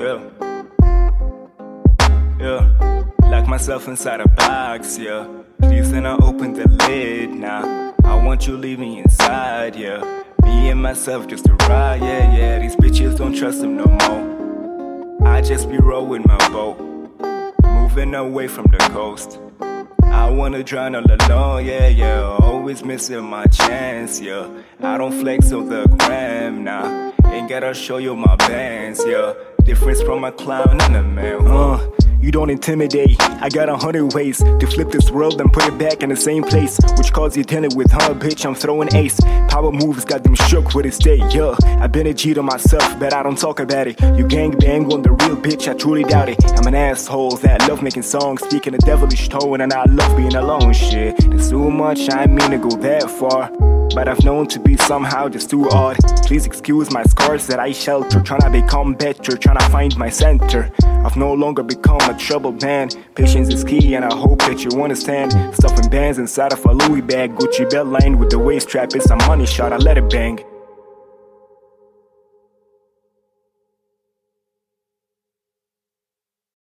Yeah. Yeah. Lock myself inside a box, yeah. Please then I open the lid now. I want you leave me inside, yeah. Me and myself just a ride, yeah, yeah. These bitches don't trust them no more. I just be rowing my boat, moving away from the coast. I wanna drown all alone, yeah, yeah. Always missing my chance, yeah. I don't flex on the gram, nah. Ain't gotta show you my bands, yeah. Difference from a clown and a man, uh. You don't intimidate. I got a hundred ways to flip this world and put it back in the same place. Which calls you tenant with, huh, bitch? I'm throwing ace. Power moves got them shook with his day, yeah. I've been a G to myself, but I don't talk about it. You gang bang on the real bitch, I truly doubt it. I'm an asshole that love making songs, speaking a devilish tone, and I love being alone, shit. There's too much, I mean to go that far. But I've known to be somehow just too odd. Please excuse my scars that I shelter. Trying to become better, trying to find my center. I've no longer become a troubled man. Patience is key, and I hope that you understand. Stuffing bands inside of a Louis bag, Gucci belt lined with the waist strap. It's a money shot, I let it bang.